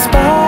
spot.